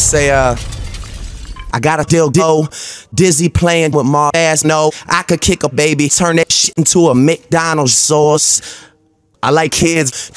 say, uh, I gotta deal go. Dizzy playing with my ass. No, I could kick a baby, turn that shit into a McDonald's sauce. I like kids.